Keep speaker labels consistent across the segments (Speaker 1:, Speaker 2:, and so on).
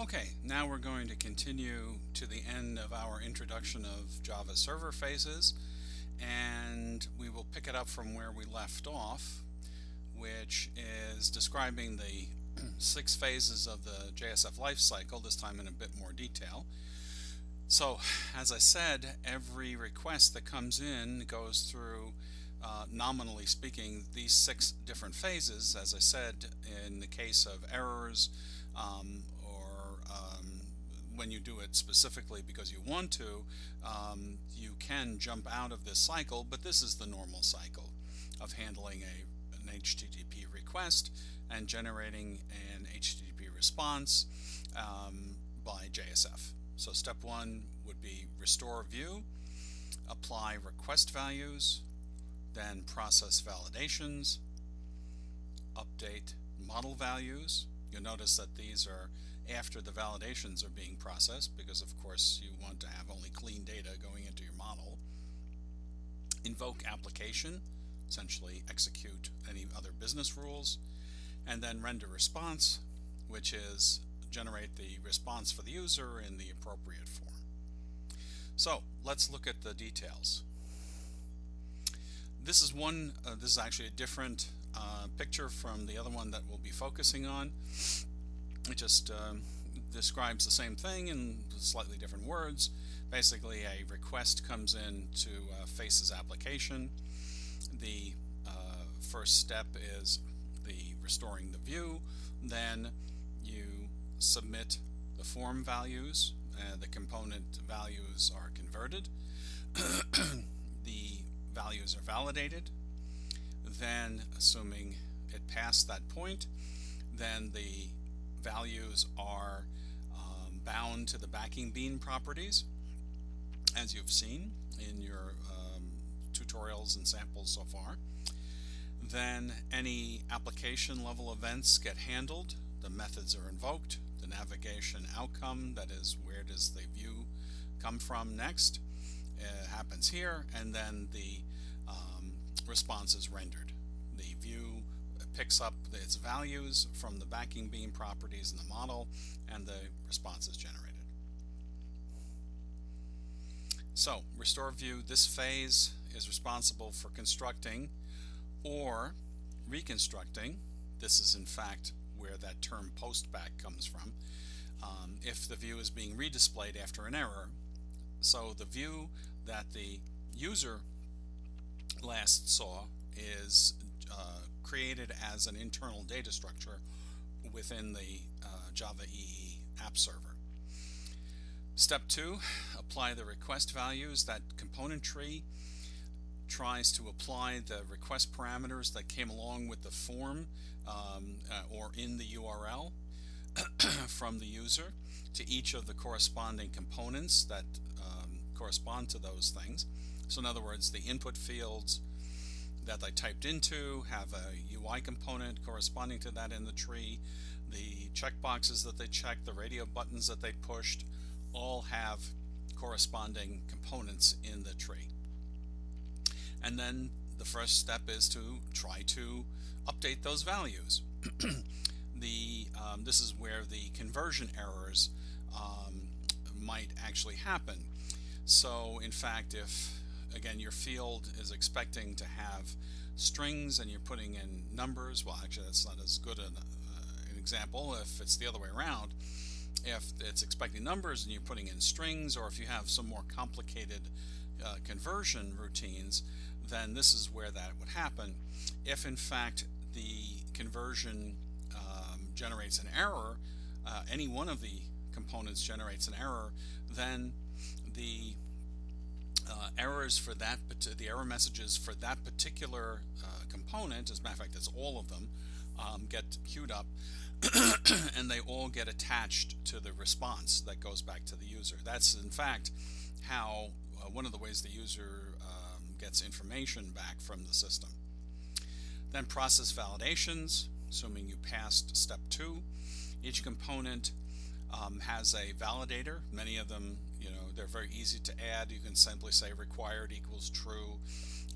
Speaker 1: Okay, now we're going to continue to the end of our introduction of JavaServer Faces and we will pick it up from where we left off which is describing the six phases of the JSF lifecycle, this time in a bit more detail. So, as I said, every request that comes in goes through, uh, nominally speaking, these six different phases. As I said, in the case of errors, um, when you do it specifically because you want to, um, you can jump out of this cycle, but this is the normal cycle of handling a, an HTTP request and generating an HTTP response um, by JSF. So step one would be restore view, apply request values, then process validations, update model values. You'll notice that these are after the validations are being processed because of course you want to have only clean data going into your model. Invoke application, essentially execute any other business rules, and then render response, which is generate the response for the user in the appropriate form. So let's look at the details. This is one, uh, this is actually a different uh, picture from the other one that we'll be focusing on. It just um, describes the same thing in slightly different words. Basically, a request comes in to uh, Faces application. The uh, first step is the restoring the view. Then you submit the form values. Uh, the component values are converted. the values are validated. Then, assuming it passed that point, then the values are um, bound to the backing bean properties as you've seen in your um, tutorials and samples so far. Then any application level events get handled, the methods are invoked, the navigation outcome, that is where does the view come from next, it happens here, and then the um, response is rendered. The view picks up its values from the backing bean properties in the model and the response is generated. So restore view, this phase is responsible for constructing or reconstructing. This is in fact where that term postback comes from. Um, if the view is being redisplayed after an error. So the view that the user last saw is uh, created as an internal data structure within the uh, Java EE app server. Step two, apply the request values. That component tree tries to apply the request parameters that came along with the form um, uh, or in the URL from the user to each of the corresponding components that um, correspond to those things. So in other words, the input fields that I typed into have a UI component corresponding to that in the tree. The checkboxes that they checked, the radio buttons that they pushed, all have corresponding components in the tree. And then the first step is to try to update those values. the um, This is where the conversion errors um, might actually happen. So in fact, if again, your field is expecting to have strings and you're putting in numbers. Well, actually, that's not as good an, uh, an example if it's the other way around. If it's expecting numbers and you're putting in strings, or if you have some more complicated uh, conversion routines, then this is where that would happen. If in fact the conversion um, generates an error, uh, any one of the components generates an error, then the uh, errors for that, the error messages for that particular uh, component, as a matter of fact, it's all of them, um, get queued up and they all get attached to the response that goes back to the user. That's in fact how uh, one of the ways the user um, gets information back from the system. Then process validations, assuming you passed step two. Each component um, has a validator. Many of them, they're very easy to add. You can simply say required equals true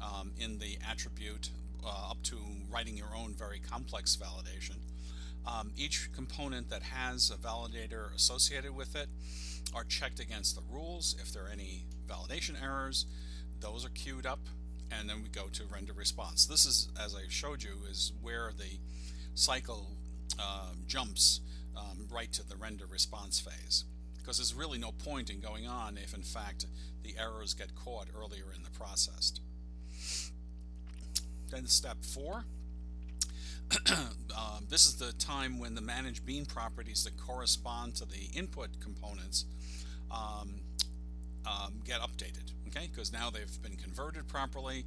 Speaker 1: um, in the attribute uh, up to writing your own very complex validation. Um, each component that has a validator associated with it are checked against the rules. If there are any validation errors, those are queued up and then we go to render response. This is, as I showed you, is where the cycle uh, jumps um, right to the render response phase because there's really no point in going on if in fact the errors get caught earlier in the process. Then step four, um, this is the time when the managed bean properties that correspond to the input components um, um, get updated, okay? Because now they've been converted properly,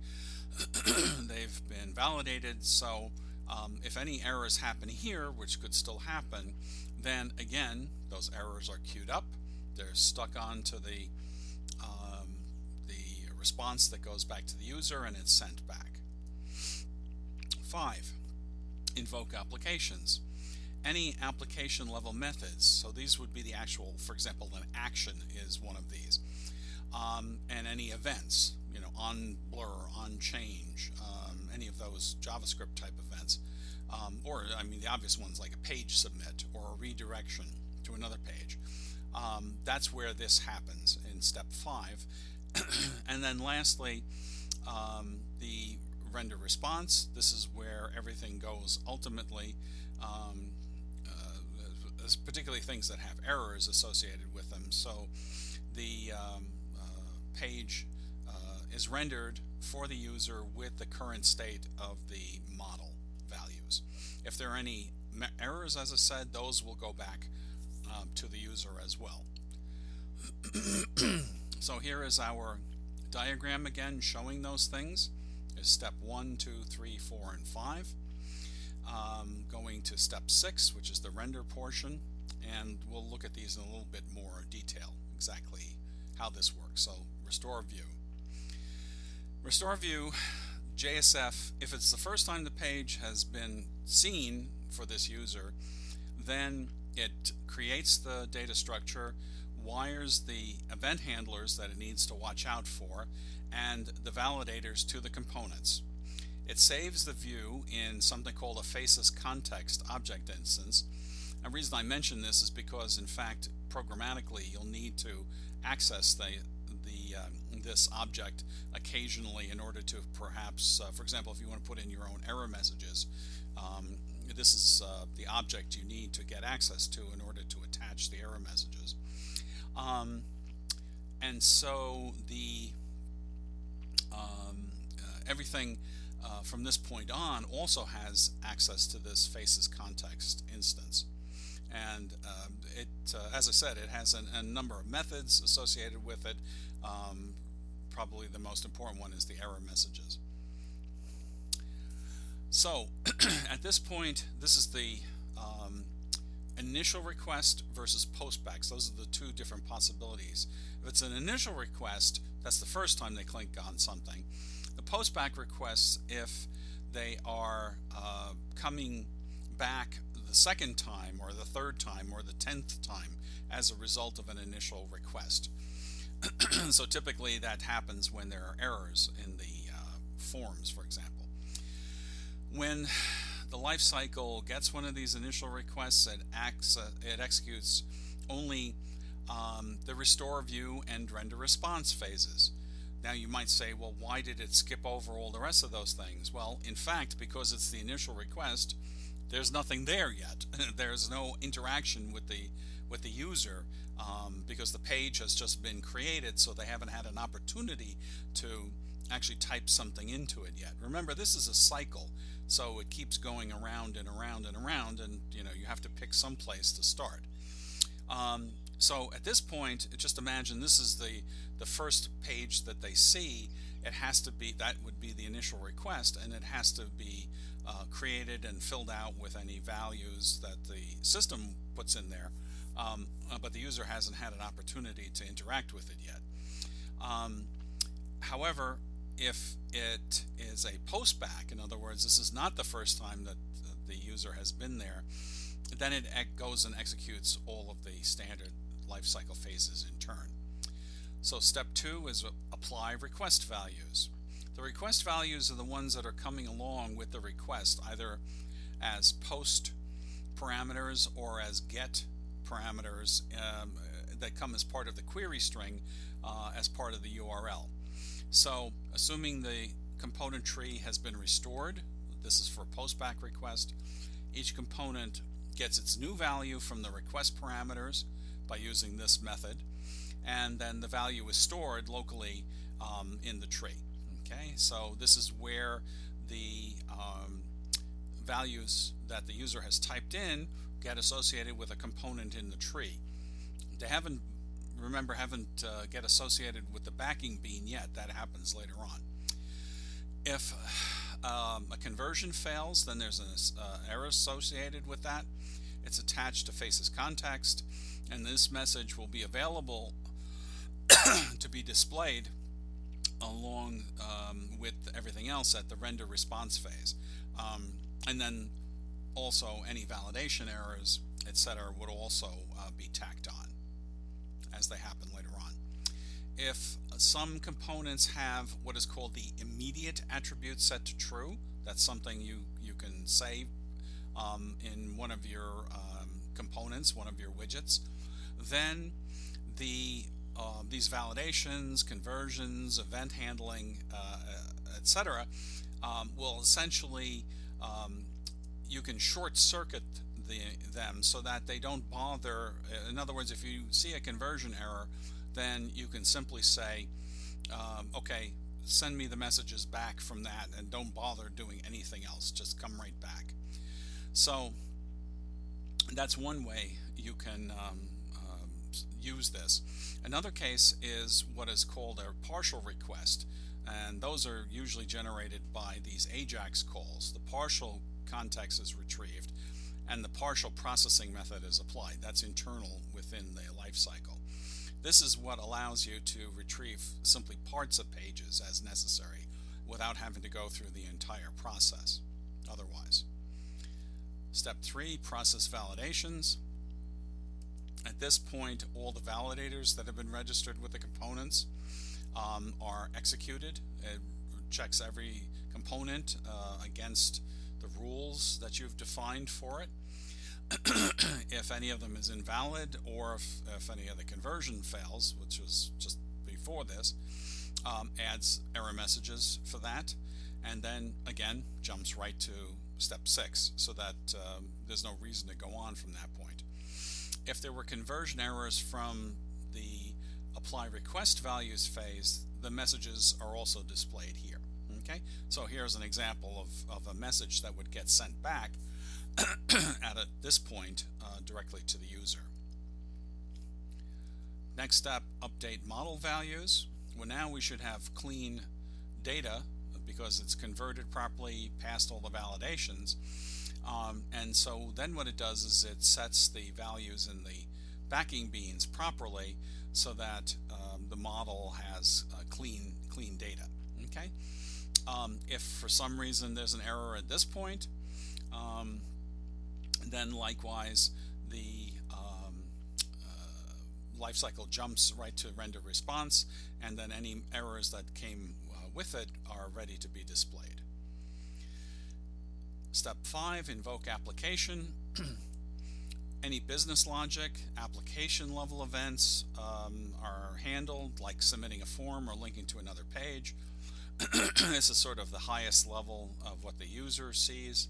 Speaker 1: they've been validated, so um, if any errors happen here, which could still happen, then again, those errors are queued up. They're stuck onto the, um, the response that goes back to the user and it's sent back. Five, invoke applications. Any application level methods, so these would be the actual, for example, an action is one of these. Um, and any events, you know, on blur, on change, um, any of those JavaScript type events. Um, or, I mean, the obvious ones like a page submit or a redirection to another page. Um, that's where this happens in step five. and then lastly, um, the render response. This is where everything goes ultimately, um, uh, particularly things that have errors associated with them. So the um, uh, page is rendered for the user with the current state of the model values. If there are any errors, as I said, those will go back um, to the user as well. so here is our diagram again showing those things. Is step one, two, three, four, and 5. Um, going to step 6, which is the render portion, and we'll look at these in a little bit more detail, exactly how this works. So restore view. Restore view, JSF, if it's the first time the page has been seen for this user, then it creates the data structure, wires the event handlers that it needs to watch out for, and the validators to the components. It saves the view in something called a faces context object instance. The reason I mention this is because, in fact, programmatically, you'll need to access the, this object occasionally in order to perhaps, uh, for example, if you want to put in your own error messages, um, this is uh, the object you need to get access to in order to attach the error messages. Um, and so the um, uh, everything uh, from this point on also has access to this faces context instance. And uh, it, uh, as I said, it has an, a number of methods associated with it. Um, probably the most important one is the error messages. So at this point, this is the um, initial request versus postbacks. Those are the two different possibilities. If it's an initial request, that's the first time they click on something. The postback requests, if they are uh, coming back the second time or the third time or the tenth time as a result of an initial request. so typically that happens when there are errors in the uh, forms, for example. When the life cycle gets one of these initial requests, it, acts, uh, it executes only um, the restore view and render response phases. Now you might say, well, why did it skip over all the rest of those things? Well, in fact, because it's the initial request, there's nothing there yet. there's no interaction with the with the user um, because the page has just been created, so they haven't had an opportunity to actually type something into it yet. Remember, this is a cycle, so it keeps going around and around and around, and you know you have to pick some place to start. Um, so at this point, just imagine this is the the first page that they see. It has to be that would be the initial request, and it has to be uh, created and filled out with any values that the system puts in there. Um, uh, but the user hasn't had an opportunity to interact with it yet. Um, however, if it is a postback, in other words, this is not the first time that the user has been there, then it goes and executes all of the standard lifecycle phases in turn. So step two is apply request values. The request values are the ones that are coming along with the request, either as post parameters or as get parameters um, that come as part of the query string uh, as part of the URL. So assuming the component tree has been restored, this is for a postback request, each component gets its new value from the request parameters by using this method and then the value is stored locally um, in the tree. Okay, so this is where the um, values that the user has typed in get associated with a component in the tree. They haven't, remember, haven't uh, get associated with the backing bean yet. That happens later on. If um, a conversion fails, then there's an uh, error associated with that. It's attached to faces context, and this message will be available to be displayed along um, with everything else at the render response phase. Um, and then also any validation errors, etc., would also uh, be tacked on as they happen later on. If some components have what is called the immediate attribute set to true, that's something you, you can say um, in one of your um, components, one of your widgets, then the uh, these validations, conversions, event handling, uh, etc., um, will essentially um, you can short circuit the, them so that they don't bother. In other words, if you see a conversion error, then you can simply say, um, okay, send me the messages back from that and don't bother doing anything else. Just come right back. So that's one way you can um, um, use this. Another case is what is called a partial request and those are usually generated by these AJAX calls. The partial context is retrieved and the partial processing method is applied. That's internal within the lifecycle. This is what allows you to retrieve simply parts of pages as necessary without having to go through the entire process otherwise. Step three, process validations. At this point, all the validators that have been registered with the components um, are executed. It checks every component uh, against the rules that you've defined for it. if any of them is invalid or if, if, any of the conversion fails, which was just before this, um, adds error messages for that and then again jumps right to step six so that um, there's no reason to go on from that point. If there were conversion errors from the apply request values phase, the messages are also displayed here. Okay, so here's an example of, of a message that would get sent back at a, this point uh, directly to the user. Next step, update model values. Well, now we should have clean data because it's converted properly passed all the validations. Um, and so then what it does is it sets the values in the backing beans properly so that um, the model has uh, clean clean data. Okay. Um, if for some reason there's an error at this point, um, then likewise the um, uh, lifecycle jumps right to render response, and then any errors that came uh, with it are ready to be displayed. Step 5, invoke application. any business logic, application level events um, are handled, like submitting a form or linking to another page. this is sort of the highest level of what the user sees.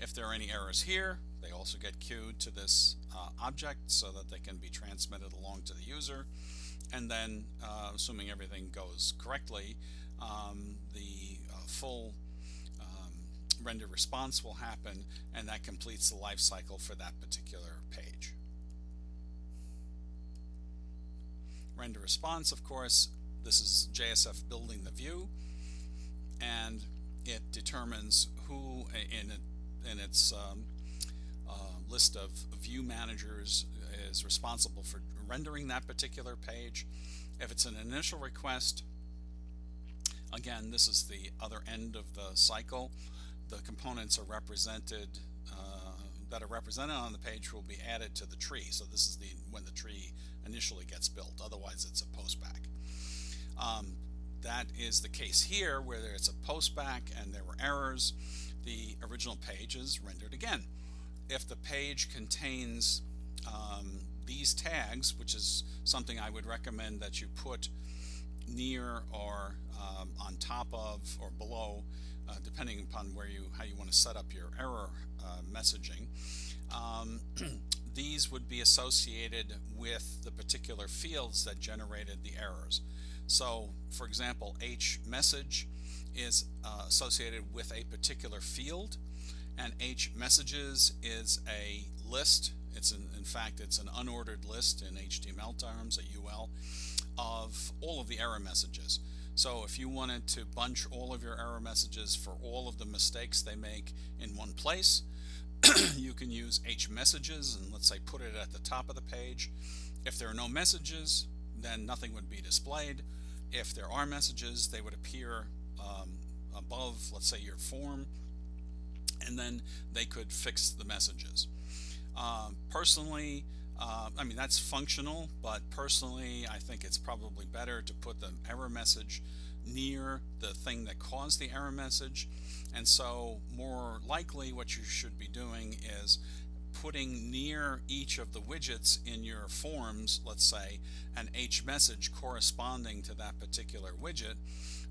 Speaker 1: If there are any errors here, they also get queued to this uh, object so that they can be transmitted along to the user. And then, uh, assuming everything goes correctly, um, the uh, full render response will happen and that completes the life cycle for that particular page. Render response, of course, this is JSF building the view it determines who in, it, in its um, uh, list of view managers is responsible for rendering that particular page. If it's an initial request, again, this is the other end of the cycle the components are represented uh, that are represented on the page will be added to the tree. So this is the when the tree initially gets built. Otherwise, it's a postback. Um, that is the case here, where it's a postback and there were errors. The original page is rendered again. if the page contains um, these tags, which is something I would recommend that you put near or um, on top of or below, uh, depending upon where you how you want to set up your error uh, messaging. Um, these would be associated with the particular fields that generated the errors. So, for example, H message is uh, associated with a particular field, and H messages is a list. It's an, in fact, it's an unordered list in HTML terms, a UL, of all of the error messages. So if you wanted to bunch all of your error messages for all of the mistakes they make in one place, you can use H messages and let's say put it at the top of the page. If there are no messages, then nothing would be displayed. If there are messages, they would appear um, above, let's say, your form, and then they could fix the messages. Uh, personally, uh, I mean, that's functional, but personally, I think it's probably better to put the error message near the thing that caused the error message. And so, more likely, what you should be doing is putting near each of the widgets in your forms, let's say, an H message corresponding to that particular widget,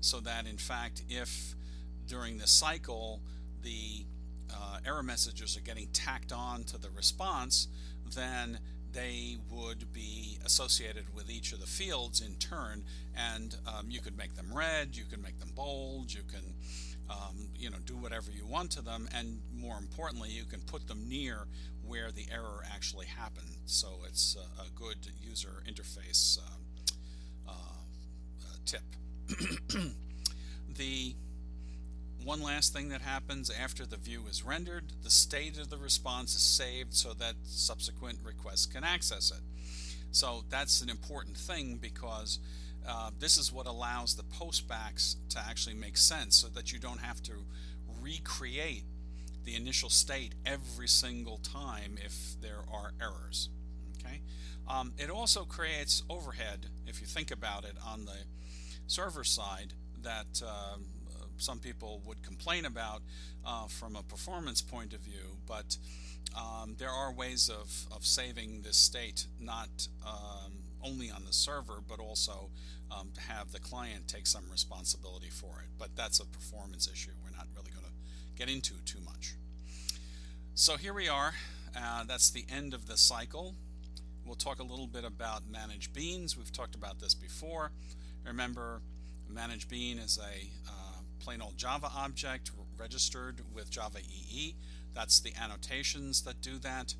Speaker 1: so that in fact, if during the cycle the uh, error messages are getting tacked on to the response, then they would be associated with each of the fields in turn and um, you could make them red, you can make them bold, you can um, you know do whatever you want to them and more importantly you can put them near where the error actually happened so it's a, good user interface uh, uh, tip. the one last thing that happens after the view is rendered, the state of the response is saved so that subsequent requests can access it. So that's an important thing because uh, this is what allows the postbacks to actually make sense so that you don't have to recreate the initial state every single time if there are errors. Okay. Um, it also creates overhead, if you think about it, on the server side that um, some people would complain about uh, from a performance point of view, but um, there are ways of, of saving this state not um, only on the server but also um, to have the client take some responsibility for it. But that's a performance issue we're not really get into too much. So here we are. Uh, that's the end of the cycle. We'll talk a little bit about managed beans. We've talked about this before. Remember, managed bean is a uh, plain old Java object registered with Java EE. That's the annotations that do that.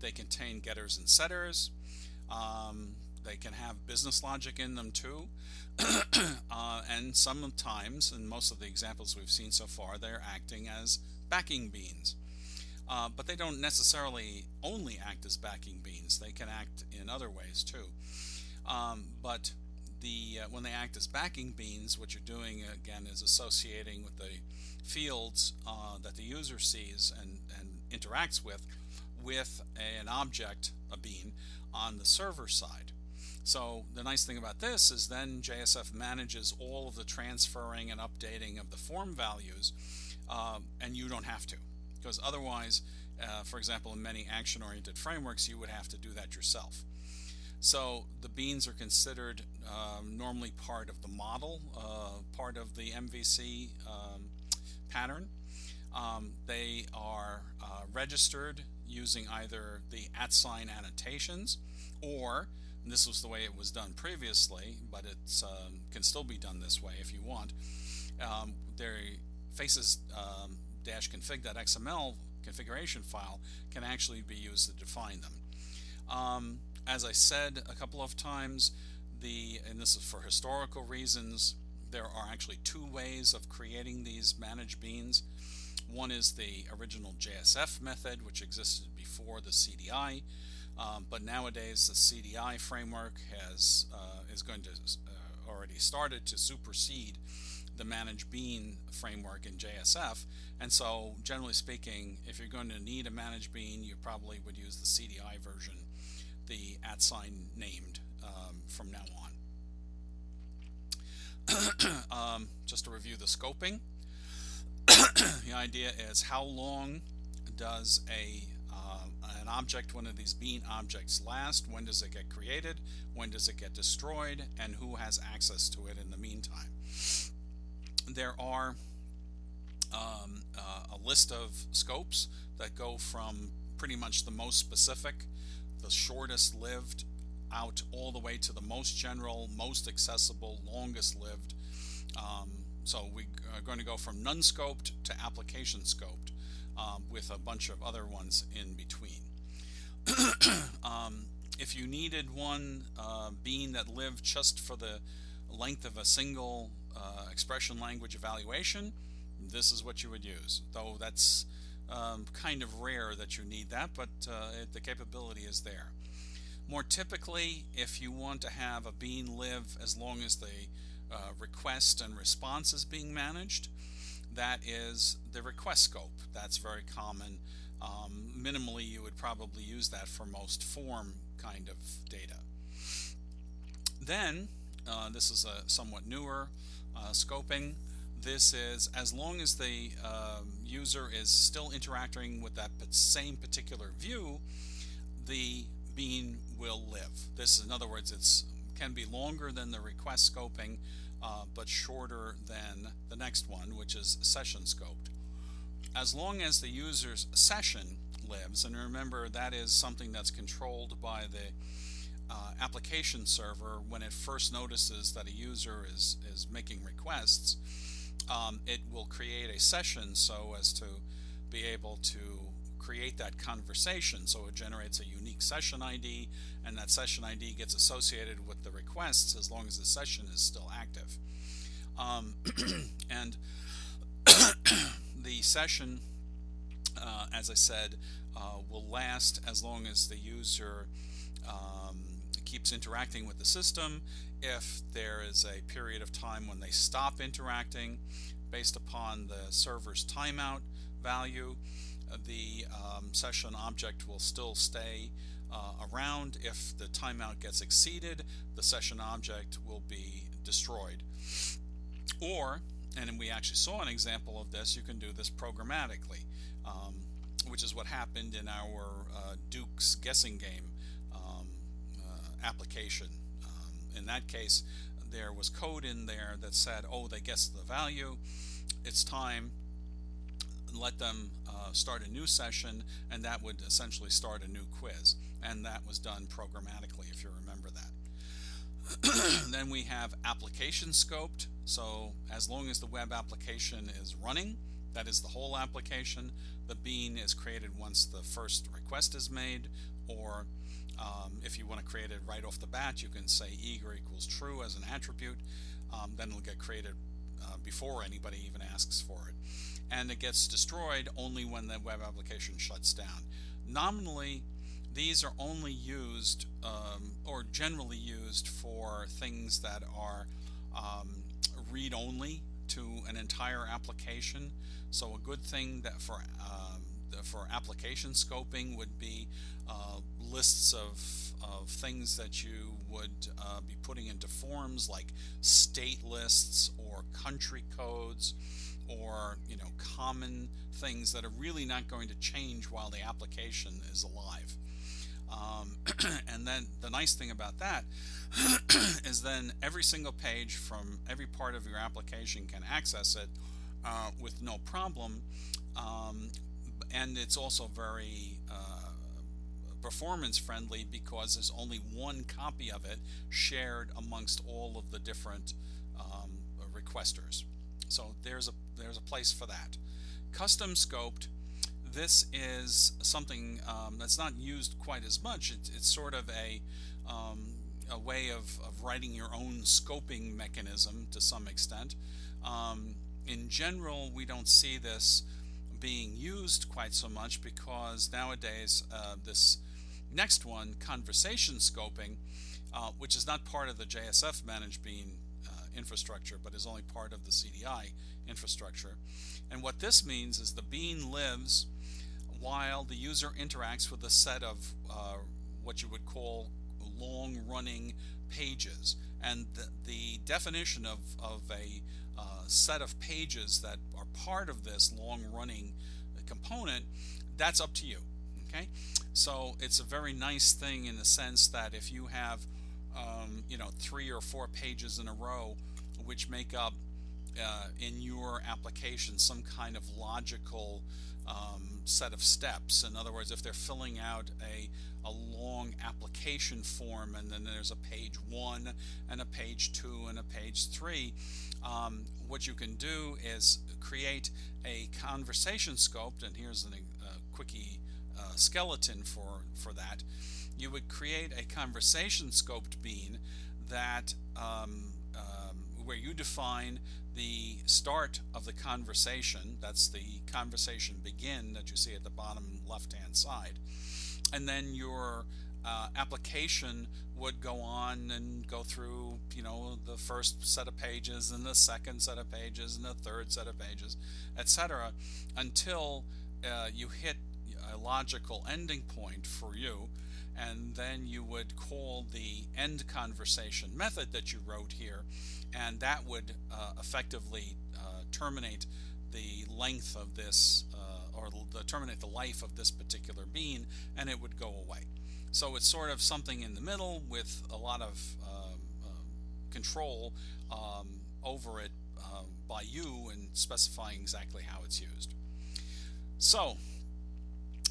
Speaker 1: They contain getters and setters. Um, they can have business logic in them too. uh, and sometimes, in most of the examples we've seen so far, they're acting as backing beans. Uh, but they don't necessarily only act as backing beans. They can act in other ways too. Um, but the uh, when they act as backing beans, what you're doing again is associating with the fields uh, that the user sees and, and interacts with with an object, a bean, on the server side. So the nice thing about this is then JSF manages all of the transferring and updating of the form values, uh, and you don't have to, because otherwise, uh, for example, in many action-oriented frameworks, you would have to do that yourself. So the beans are considered um, normally part of the model, uh, part of the MVC um, pattern. Um, they are uh, registered using either the at sign annotations or this was the way it was done previously, but it um, can still be done this way if you want. Um, their faces um, dash config.xml configuration file can actually be used to define them. Um, as I said a couple of times, the and this is for historical reasons, there are actually two ways of creating these managed beans. One is the original JSF method, which existed before the CDI, um, but nowadays the CDI framework has uh, is going to uh, already started to supersede the managed bean framework in JSF. And so, generally speaking, if you're going to need a managed bean, you probably would use the CDI version the at sign named um, from now on. um, just to review the scoping, the idea is how long does a uh, an object, one of these bean objects last? When does it get created? When does it get destroyed? And who has access to it in the meantime? There are um, uh, a list of scopes that go from pretty much the most specific, the shortest lived, out all the way to the most general, most accessible, longest lived. Um, so we are going to go from none-scoped to application scoped um, with a bunch of other ones in between. um, if you needed one uh, bean that lived just for the length of a single uh, expression language evaluation, this is what you would use. Though that's um, kind of rare that you need that, but uh, it, the capability is there. More typically, if you want to have a bean live as long as the uh, request and response is being managed, that is the request scope. That's very common. Um, minimally, you would probably use that for most form kind of data. Then, uh, this is a somewhat newer uh, scoping. This is as long as the um, user is still interacting with that same particular view, the bean will live. This, in other words, it can be longer than the request scoping, uh, but shorter than the next one, which is session scoped. As long as the user's session lives, and remember that is something that's controlled by the uh, application server when it first notices that a user is, is making requests, um, it will create a session so as to be able to create that conversation. So it generates a unique session ID, and that session ID gets associated with the requests as long as the session is still active. Um, and the session, uh, as I said, uh, will last as long as the user um, keeps interacting with the system. If there is a period of time when they stop interacting based upon the server's timeout value, the um, session object will still stay uh, around. If the timeout gets exceeded, the session object will be destroyed. Or, and we actually saw an example of this, you can do this programmatically, um, which is what happened in our uh, Duke's guessing game um, uh, application. Um, in that case, there was code in there that said, oh, they guessed the value, it's time, let them uh, start a new session, and that would essentially start a new quiz. And that was done programmatically, if you remember that. then we have application scoped. So as long as the web application is running, that is the whole application, the bean is created once the first request is made, or um, if you want to create it right off the bat, you can say eager equals true as an attribute. Um, then it'll get created uh, before anybody even asks for it and it gets destroyed only when the web application shuts down. Nominally, these are only used um, or generally used for things that are um, read only to an entire application. So a good thing that for um, for application scoping would be uh, lists of, of things that you would uh, be putting into forms like state lists or country codes or you know common things that are really not going to change while the application is alive. Um, and then the nice thing about that is then every single page from every part of your application can access it uh, with no problem. Um, and it's also very uh, performance friendly because there's only one copy of it shared amongst all of the different um, requesters. So there's a there's a place for that. Custom scoped, this is something um, that's not used quite as much. It's, it's sort of a, um, a way of, of, writing your own scoping mechanism to some extent. Um, in general, we don't see this being used quite so much because nowadays uh, this next one, conversation scoping, uh, which is not part of the JSF managed bean infrastructure, but is only part of the CDI infrastructure. And what this means is the bean lives while the user interacts with a set of uh, what you would call long running pages. And the, the definition of, of a uh, set of pages that are part of this long running component, that's up to you. Okay, so it's a very nice thing in the sense that if you have, um, you know, three or four pages in a row which make up uh, in your application some kind of logical um, set of steps. In other words, if they're filling out a, a long application form and then there's a page one and a page two and a page three, um, what you can do is create a conversation scope, and here's a uh, quickie uh, skeleton for, for that. You would create a conversation scoped bean that um, um, where you define the start of the conversation, that's the conversation begin that you see at the bottom left hand side, and then your uh, application would go on and go through, you know, the first set of pages and the second set of pages and the third set of pages, etc., until uh, you hit a logical ending point for you, and then you would call the end conversation method that you wrote here, and that would uh, effectively uh, terminate the length of this uh, or the, terminate the life of this particular bean and it would go away. So it's sort of something in the middle with a lot of um, uh, control um, over it uh, by you and specifying exactly how it's used. So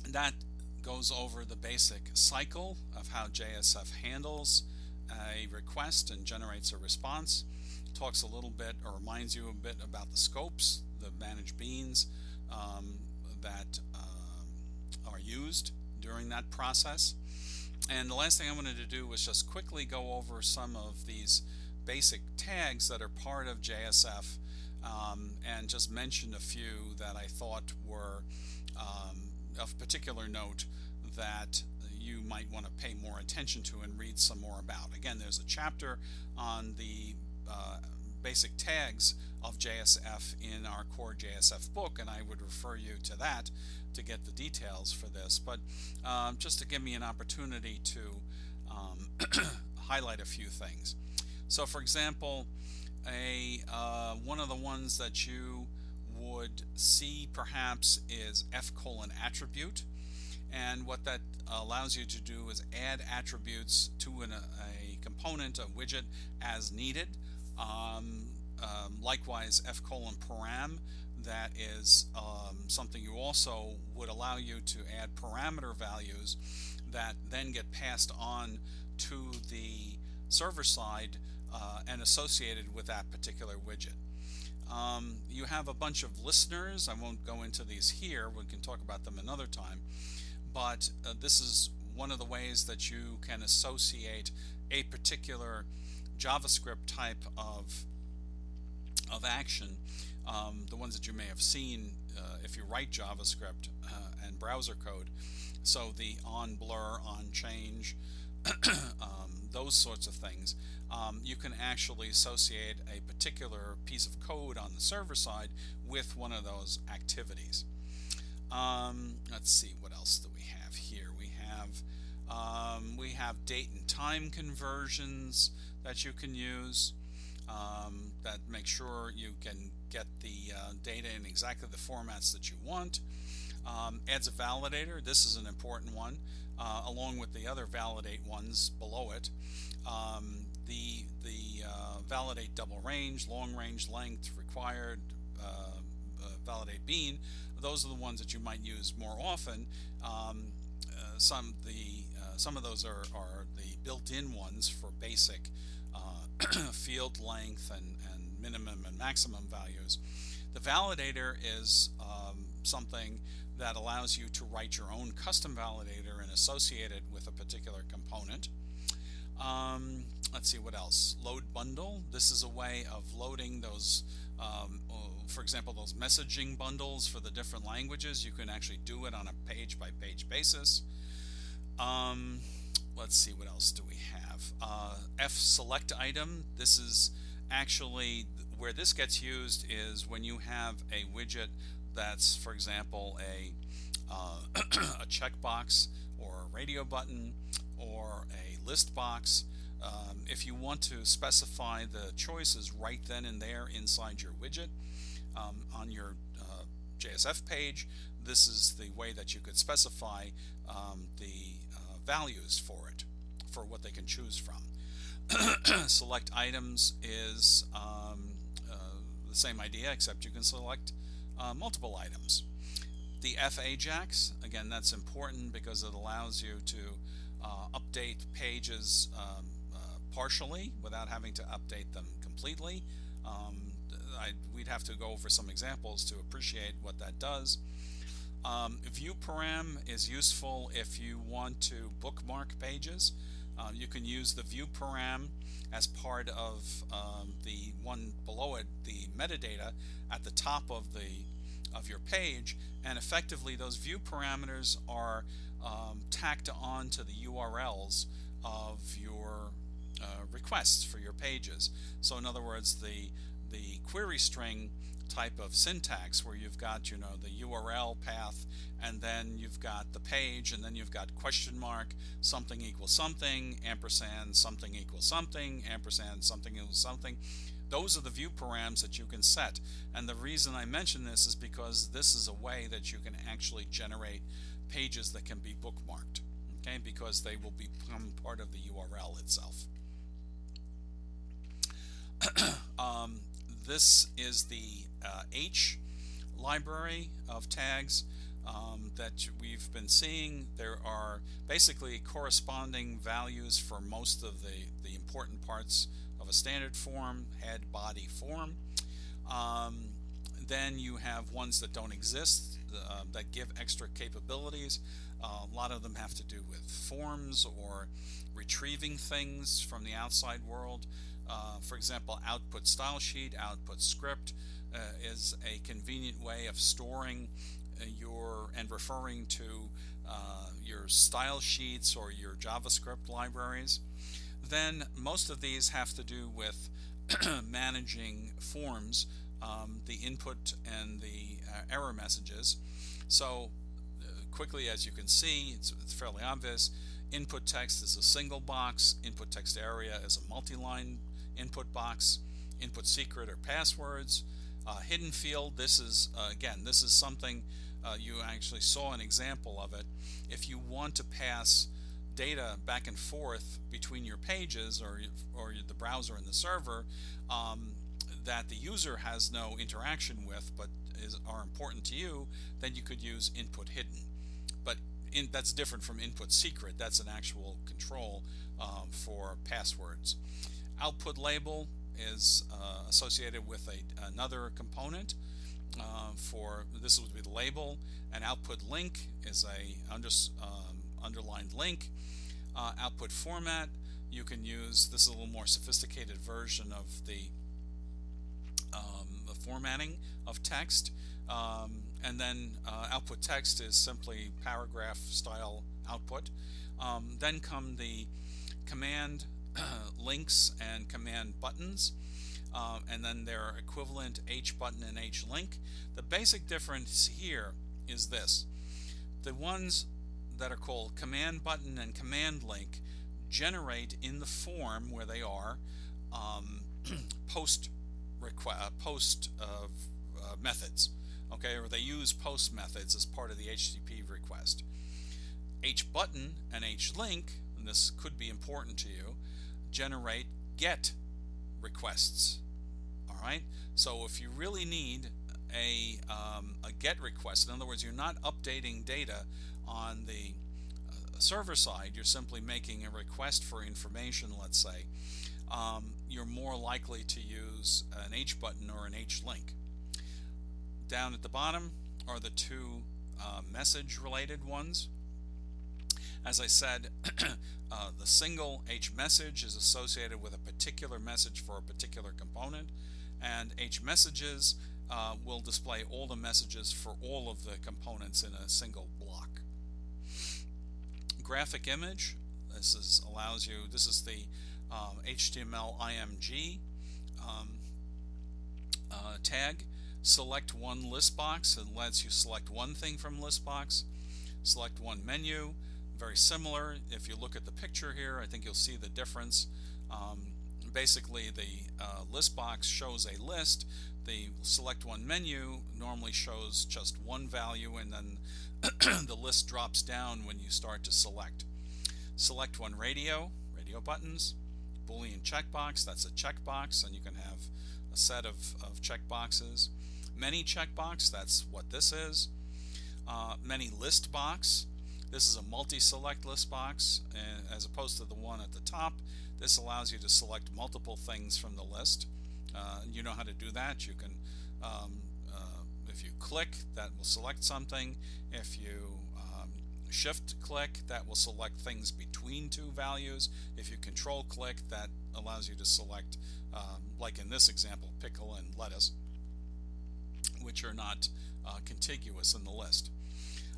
Speaker 1: that goes over the basic cycle of how JSF handles a request and generates a response. Talks a little bit or reminds you a bit about the scopes, the managed beans um, that um, are used during that process. And the last thing I wanted to do was just quickly go over some of these basic tags that are part of JSF um, and just mention a few that I thought were um, of particular note that you might want to pay more attention to and read some more about. Again, there's a chapter on the uh, basic tags of JSF in our core JSF book, and I would refer you to that to get the details for this. But um, just to give me an opportunity to um, highlight a few things. So, for example, a uh, one of the ones that you would see perhaps is f colon attribute and what that allows you to do is add attributes to an, a component, a widget as needed. Um, um, likewise f colon param that is um, something you also would allow you to add parameter values that then get passed on to the server side uh, and associated with that particular widget. Um, you have a bunch of listeners. I won't go into these here. We can talk about them another time. But uh, this is one of the ways that you can associate a particular JavaScript type of of action. Um, the ones that you may have seen uh, if you write JavaScript uh, and browser code. So the on blur, on change, um, those sorts of things. Um, you can actually associate a particular piece of code on the server side with one of those activities. Um, let's see, what else do we have here? We have um, we have date and time conversions that you can use um, that make sure you can get the uh, data in exactly the formats that you want. Um, adds a validator. This is an important one, uh, along with the other validate ones below it. Um, the the uh, validate double range, long range length required, uh, uh, validate bean. Those are the ones that you might use more often. Um, uh, some the some of those are, are the built-in ones for basic field length and, and minimum and maximum values. The validator is um, something that allows you to write your own custom validator and associate it with a particular component. Um, let's see what else. Load bundle. This is a way of loading those, um, oh, for example, those messaging bundles for the different languages. You can actually do it on a page by page basis. Um, let's see what else do we have. Uh, F select item. This is actually where this gets used is when you have a widget that's, for example, a, uh, a checkbox or a radio button or a list box. Um, if you want to specify the choices right then and there inside your widget um, on your uh, JSF page, this is the way that you could specify um, the uh, values for it, for what they can choose from. select items is um, uh, the same idea, except you can select uh, multiple items. The FAJAX, again, that's important because it allows you to uh, update pages um, uh, partially without having to update them completely. Um, I, we'd have to go over some examples to appreciate what that does. Um, view param is useful if you want to bookmark pages. Uh, you can use the view param as part of um, the one below it, the metadata at the top of the of your page, and effectively those view parameters are um, tacked on to the URLs of your uh, requests for your pages. So in other words, the the query string type of syntax where you've got you know the URL path and then you've got the page and then you've got question mark something equals something ampersand something equals something ampersand something equals something those are the view params that you can set. And the reason I mention this is because this is a way that you can actually generate pages that can be bookmarked okay? Because they will become part of the URL itself. Um, this is the uh, H library of tags um, that we've been seeing. There are basically corresponding values for most of the, the important parts of a standard form, head, body, form. Um, then you have ones that don't exist uh, that give extra capabilities. Uh, a lot of them have to do with forms or retrieving things from the outside world. Uh, for example, output style sheet, output script uh, is a convenient way of storing uh, your and referring to uh, your style sheets or your JavaScript libraries. Then most of these have to do with managing forms, um, the input and the uh, error messages. So quickly as you can see, it's, it's fairly obvious, input text is a single box, input text area is a multi-line input box, input secret or passwords, uh, hidden field, this is, uh, again, this is something uh, you actually saw an example of it. If you want to pass data back and forth between your pages or, or the browser and the server um, that the user has no interaction with but is, are important to you, then you could use input hidden. But in, that's different from input secret. That's an actual control um, for passwords. Output label is uh, associated with a, another component uh, for this would be the label. An output link is a under, um, underlined link. Uh, output format you can use this is a little more sophisticated version of the, um, the formatting of text. Um, and then uh, output text is simply paragraph style output. Um, then come the command links and command buttons. Uh, and then their equivalent H button and H link. The basic difference here is this. The ones that are called command button and command link generate in the form where they are um, post uh, post uh, uh, methods okay or they use post methods as part of the HTTP request H button and H link and this could be important to you generate get requests. All right. So if you really need a, um, a get request, in other words, you're not updating data on the uh, server side, you're simply making a request for information, let's say, um, you're more likely to use an H button or an H link. Down at the bottom are the two uh, message related ones. As I said, uh, the single H message is associated with a particular message for a particular component, and H messages uh, will display all the messages for all of the components in a single block. Graphic image, this is allows you, this is the um, HTML IMG um, uh, tag. Select one list box, it lets you select one thing from list box. Select one menu, very similar. If you look at the picture here, I think you'll see the difference. Um, basically, the uh, list box shows a list. the select one menu normally shows just one value and then the list drops down when you start to select. Select one radio, radio buttons, Boolean checkbox, that's a checkbox and you can have a set of, of checkboxes. Many checkbox, that's what this is. Uh, many list box, this is a multi-select list box as opposed to the one at the top. This allows you to select multiple things from the list. Uh, you know how to do that. You can, um, if you click, that will select something. If you um, shift click, that will select things between two values. If you control click, that allows you to select, um, like in this example, pickle and lettuce, which are not uh, contiguous in the list.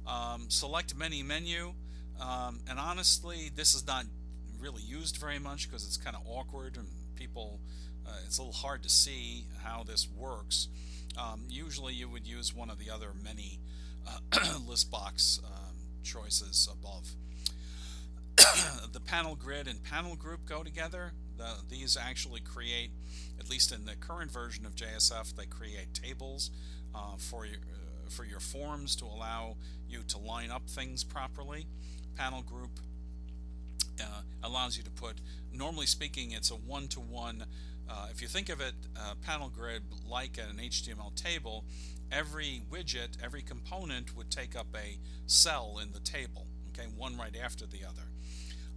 Speaker 1: Um, select many menu, um, and honestly, this is not really used very much because it's kind of awkward and people, uh, it's a little hard to see how this works. Um, usually you would use one of the other many uh, list box um, choices above. the panel grid and panel group go together. The, these actually create, at least in the current version of JSF, they create tables uh, for your, uh, for your forms to allow you to line up things properly. Panel group uh, allows you to put, normally speaking, it's a one-to-one, uh, if you think of it, uh, panel grid like an HTML table, every widget, every component would take up a cell in the table, okay, one right after the other.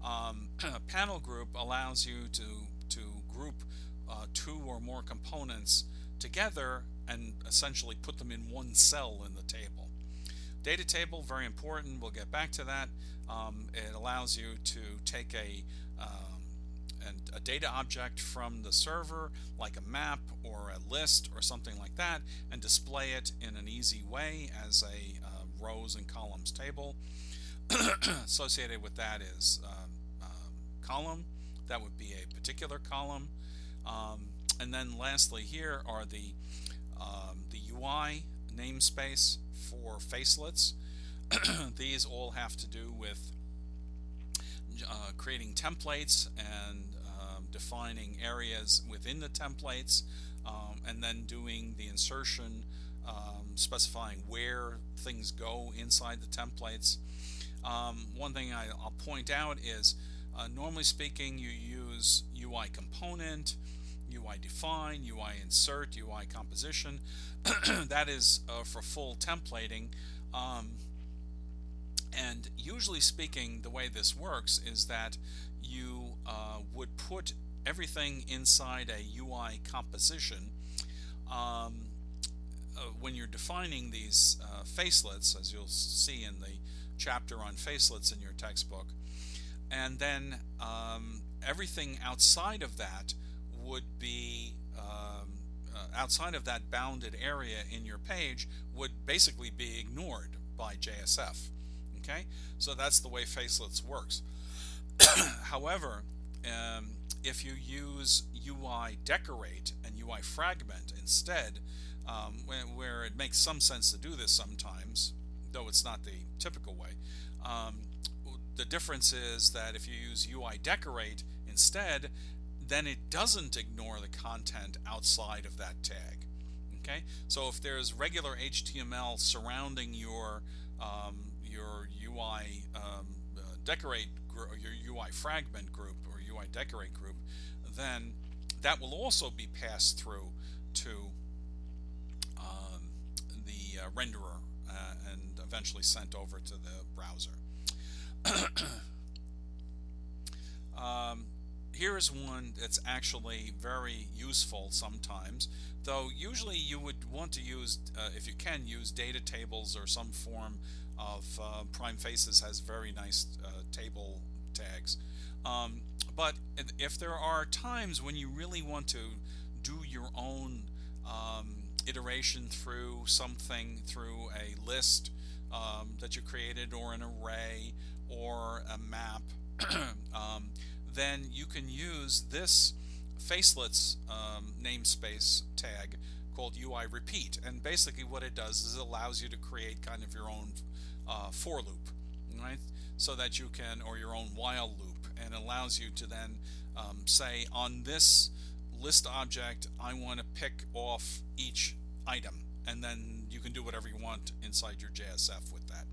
Speaker 1: Um, panel group allows you to, to group uh, two or more components together and essentially put them in one cell in the table. Data table, very important. We'll get back to that. Um, it allows you to take a, a data object from the server, like a map or a list or something like that, and display it in an easy way as a uh, rows and columns table. Associated with that is um, um, column. That would be a particular column. Um, and then lastly here are the, um, the UI namespace for facelets. These all have to do with uh, creating templates and defining areas within the templates um, and then doing the insertion um, specifying where things go inside the templates. Um, one thing I, will point out is uh, normally speaking you use UI component UI define, UI insert, UI composition. that is uh, for full templating. Um, and usually speaking, the way this works is that you uh, would put everything inside a UI composition. Um, uh, when you're defining these uh, facelets, as you'll see in the chapter on facelets in your textbook, and then um, everything outside of that would be um, uh, outside of that bounded area in your page would basically be ignored by JSF. Okay, so that's the way Facelets works. However, um, if you use UI decorate and UI fragment instead, um, where, it makes some sense to do this sometimes, though it's not the typical way, um, the difference is that if you use UI decorate instead, then it doesn't ignore the content outside of that tag. Okay, so if there's regular HTML surrounding your um, your UI um, uh, decorate or your UI fragment group UI decorate group, then that will also be passed through to um, the uh, renderer uh, and eventually sent over to the browser. um, here's one that's actually very useful sometimes though usually you would want to use uh, if you can use data tables or some form of uh, PrimeFaces has very nice uh, table tags um, but if there are times when you really want to do your own um, iteration through something through a list um, that you created or an array or a map um, then you can use this facelets um, namespace tag called UI repeat. And basically what it does is it allows you to create kind of your own uh, for loop right? So that you can or your own while loop and allows you to then um, say on this list object, I want to pick off each item, and then you can do whatever you want inside your JSF with that.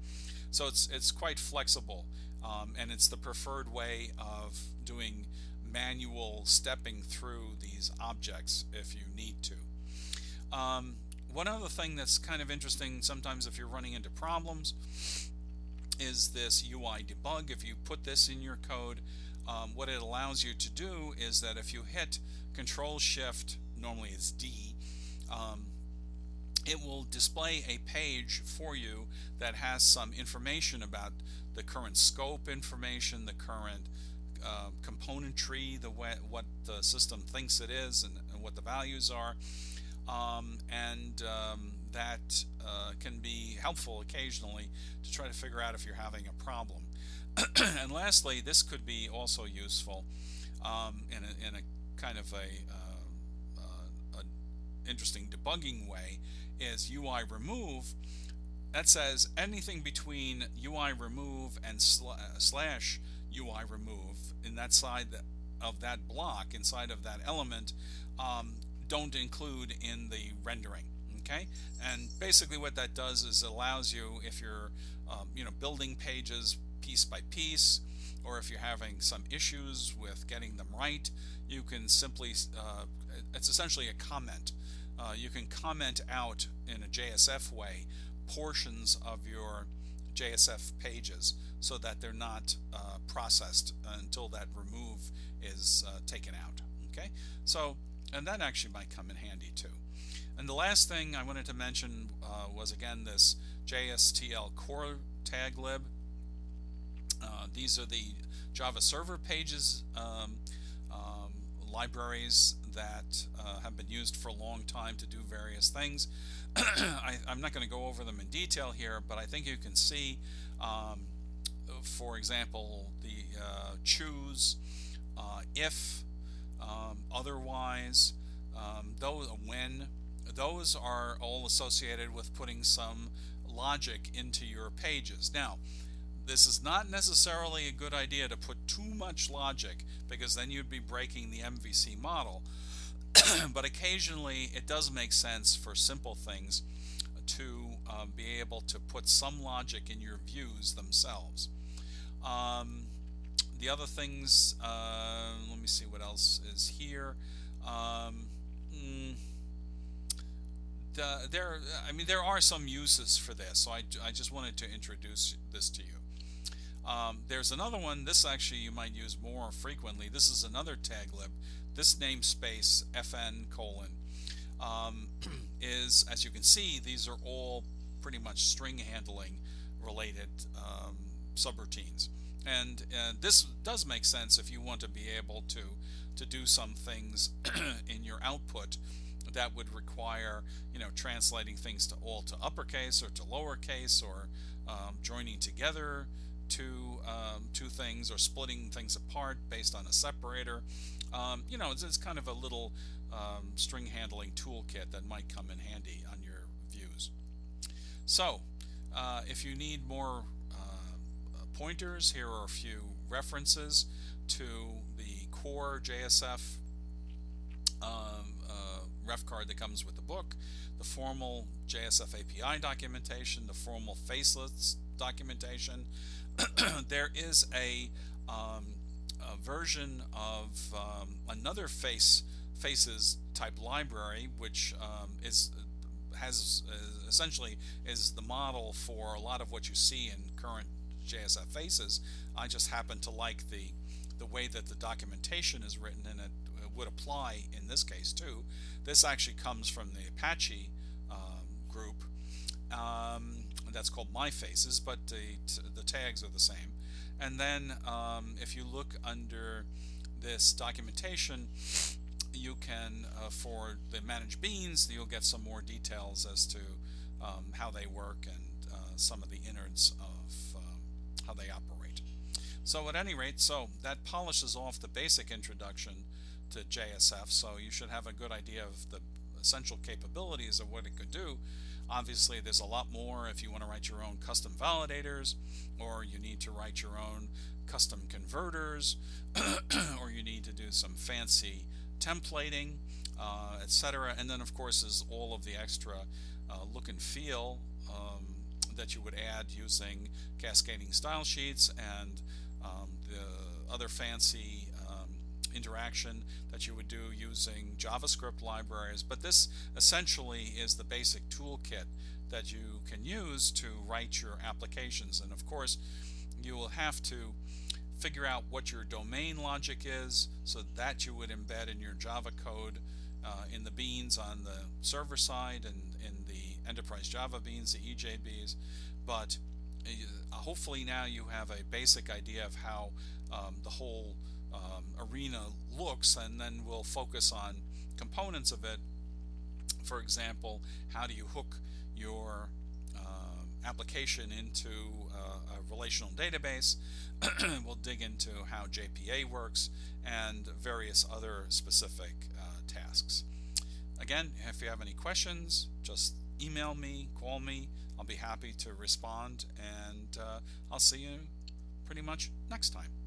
Speaker 1: So it's it's quite flexible, um, and it's the preferred way of doing manual stepping through these objects if you need to. Um, one other thing that's kind of interesting sometimes if you're running into problems is this UI debug. If you put this in your code, um, what it allows you to do is that if you hit Control Shift, normally it's D, um, it will display a page for you that has some information about the current scope information, the current uh, component tree, the way, what the system thinks it is, and, and what the values are. Um, and um, that uh, can be helpful occasionally to try to figure out if you're having a problem. and lastly, this could be also useful um, in, a, in, a, kind of a, uh, uh, a interesting debugging way is UI remove that says anything between UI remove and slash UI remove in that side of that block inside of that element um, don't include in the rendering okay? And basically what that does is allows you if you're um, you know building pages piece by piece or if you're having some issues with getting them right you can simply uh, it's essentially a comment. Uh, you can comment out in a JSF way portions of your JSF pages so that they're not uh, processed until that remove is uh, taken out okay? So and that actually might come in handy too and the last thing I wanted to mention uh, was again this JSTL core tag lib uh, these are the Java server pages um, um, libraries that uh, have been used for a long time to do various things. I, am not going to go over them in detail here, but I think you can see, um, for example, the uh, choose, uh, if, um, otherwise, um, those, when, those are all associated with putting some logic into your pages. Now, this is not necessarily a good idea to put too much logic because then you'd be breaking the MVC model. but occasionally it does make sense for simple things to uh, be able to put some logic in your views themselves. Um, the other things, uh, let me see what else is here. Um, mm, the, there, I mean, there are some uses for this, so I, I just wanted to introduce this to you. Um, there's another one, this actually you might use more frequently. This is another tag lib. This namespace, fn colon, um, is, as you can see, these are all pretty much string handling related um, subroutines. And uh, this does make sense if you want to be able to, to do some things in your output that would require, you know, translating things to all to uppercase or to lowercase or um, joining together two um, two things or splitting things apart based on a separator. Um, you know, it's, it's, kind of a little um, string handling toolkit that might come in handy on your views. So, uh, if you need more uh, pointers, here are a few references to the core JSF um, uh, ref card that comes with the book, the formal JSF API documentation, the formal facelets documentation, there is a, um, a, version of um, another face faces type library which um, is has uh, essentially is the model for a lot of what you see in current JSF faces. I just happen to like the the way that the documentation is written it, it would apply in this case too. This actually comes from the Apache um, group. Um, that's called MyFaces, but the, the tags are the same. And then um, if you look under this documentation, you can, uh, for the managed beans, you'll get some more details as to um, how they work and uh, some of the innards of um, how they operate. So at any rate, so that polishes off the basic introduction to JSF, so you should have a good idea of the essential capabilities of what it could do. Obviously, there's a lot more if you want to write your own custom validators, or you need to write your own custom converters, or you need to do some fancy templating, uh, etc. And then, of course, is all of the extra uh, look and feel um, that you would add using cascading style sheets and um, the other fancy interaction that you would do using JavaScript libraries. But this essentially is the basic toolkit that you can use to write your applications. And of course, you will have to figure out what your domain logic is so that you would embed in your Java code uh, in the beans on the server side and in the enterprise Java beans, the EJBs. But uh, hopefully now you have a basic idea of how um, the whole um, arena looks and then we'll focus on components of it. For example, how do you hook your uh, application into uh, a relational database. we'll dig into how JPA works and various other specific uh, tasks. Again, if you have any questions, just email me, call me. I'll be happy to respond, and uh, I'll see you pretty much next time.